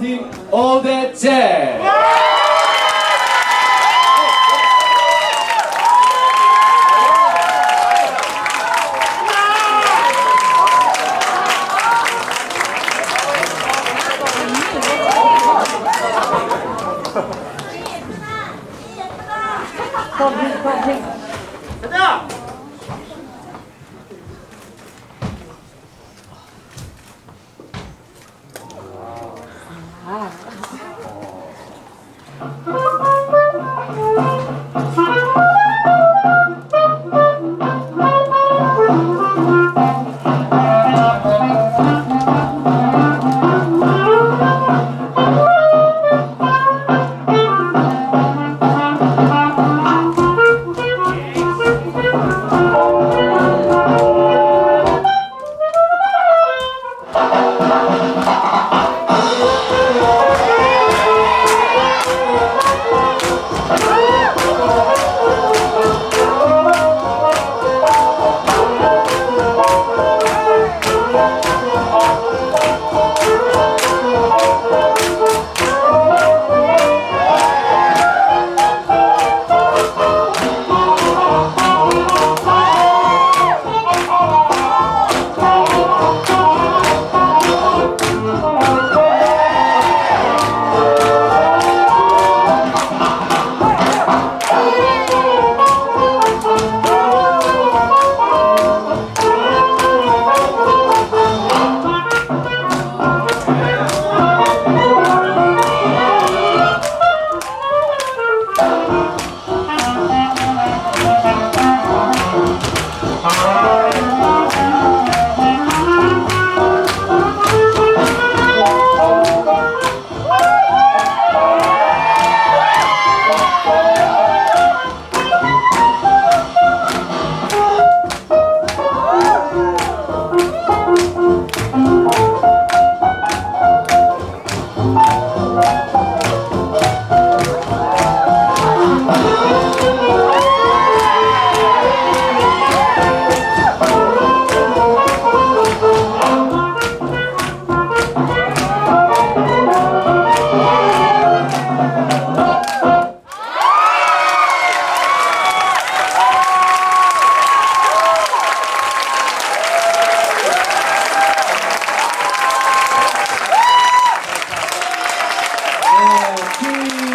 팀 오대째 가자! Wow. Oh. Yay.